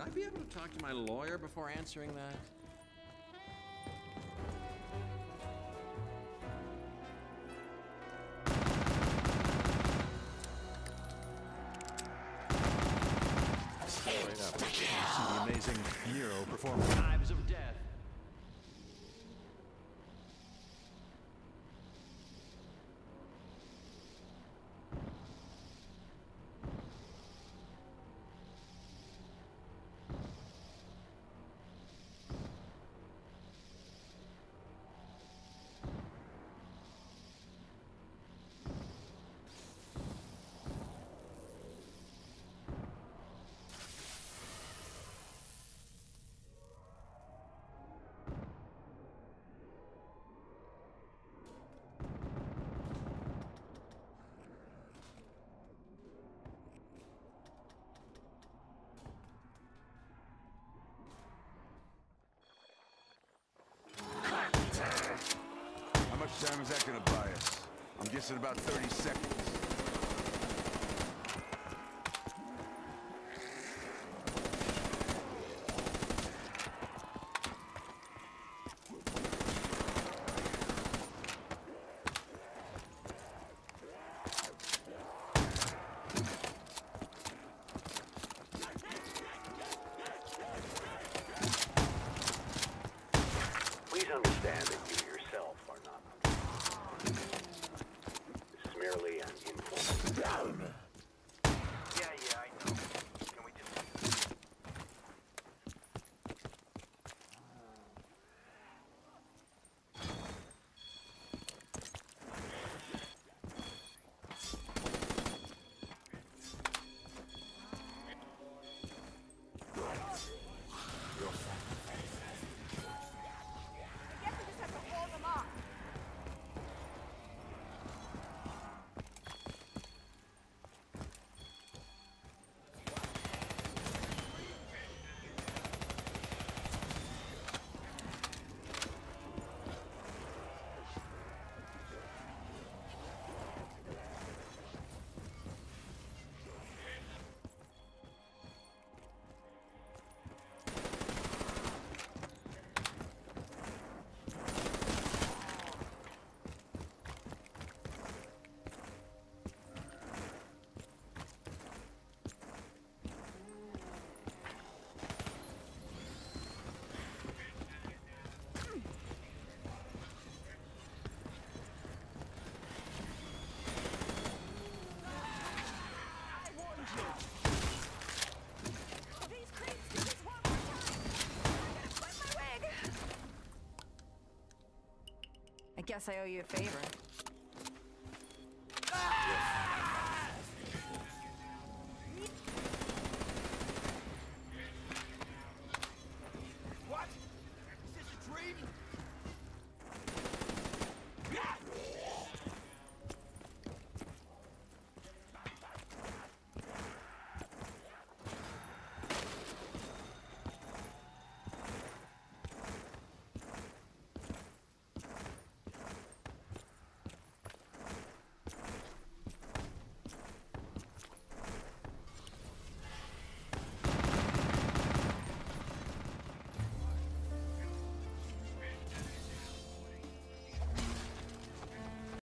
I be able to talk to my lawyer before answering that? Straight up. See the amazing Nero perform Knives of Death. Time is that gonna buy us? I'm guessing about 30 seconds. I guess I owe you a favor. Your